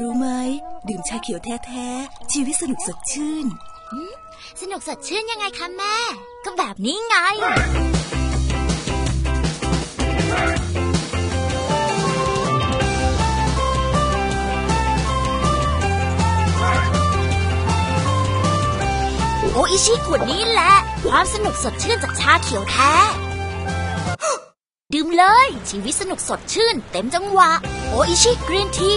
รู้ไหมดื่มชาเขียวแท้ๆ ชีวิตสนุกสดชื่น สนุกสดชื่นยังไงคะแม่ ก็แบบนี้ไง โออิชิขวดนี้แหละ ความสนุกสดชื่นจากชาเขียวแท้ ดื่มเลย ชีวิตสนุกสดชื่น เต็มจังหวะ โออิชิกรีนที